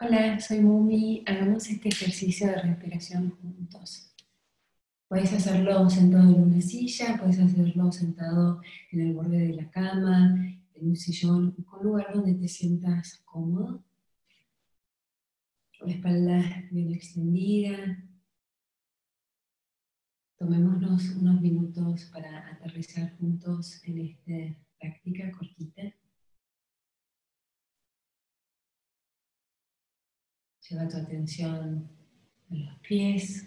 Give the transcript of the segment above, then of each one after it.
Hola, soy Mumi. Hagamos este ejercicio de respiración juntos. Puedes hacerlo sentado en una silla, puedes hacerlo sentado en el borde de la cama, en un sillón, un lugar donde te sientas cómodo. La espalda bien extendida. Tomémonos unos minutos para aterrizar juntos en esta práctica cortita. Lleva tu atención a los pies.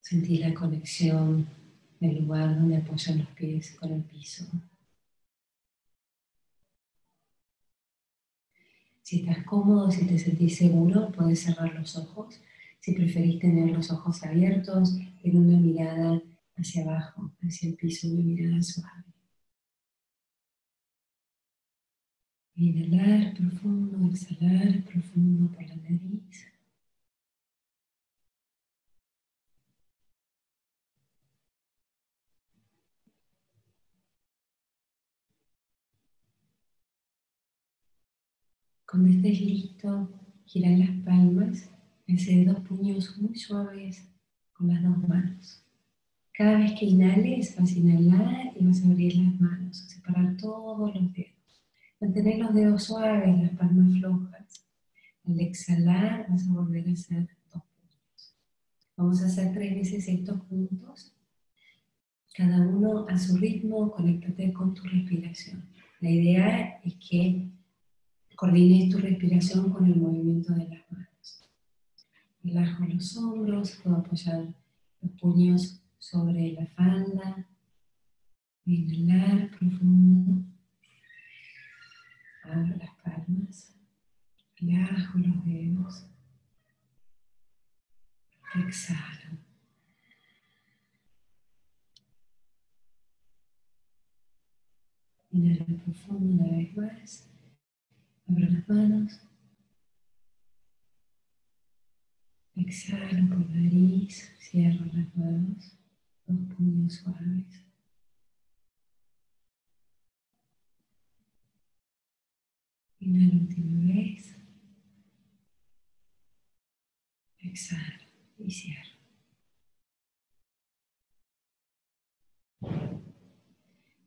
Sentí la conexión del lugar donde apoyan los pies con el piso. Si estás cómodo, si te sentís seguro, puedes cerrar los ojos. Si preferís tener los ojos abiertos, en una mirada hacia abajo, hacia el piso, una mirada suave. Inhalar profundo, exhalar profundo por la nariz. Cuando estés listo, gira las palmas, hace dos puños muy suaves con las dos manos. Cada vez que inhales, vas a inhalar y vas a abrir las manos, separar todos los dedos. Mantener los dedos suaves, las palmas flojas. Al exhalar vas a volver a hacer dos puntos. Vamos a hacer tres veces estos juntos. Cada uno a su ritmo, conéctate con tu respiración. La idea es que coordines tu respiración con el movimiento de las manos. Relajo los hombros, puedo apoyar los puños sobre la falda. Inhalar profundo. Abro las palmas, relajo los dedos, exhalo. Inhalo profundo una vez más, abro las manos, exhalo por nariz, cierro las manos, dos puños suaves. Inhalo última vez. Exhalo y cierro.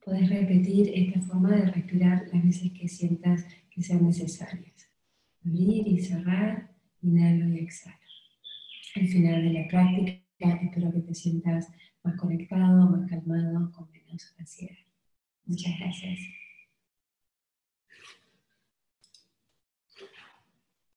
Puedes repetir esta forma de respirar las veces que sientas que sean necesarias. Abrir y cerrar, inhalo y exhalo. Al final de la práctica, espero que te sientas más conectado, más calmado, con menos ansiedad. Muchas gracias.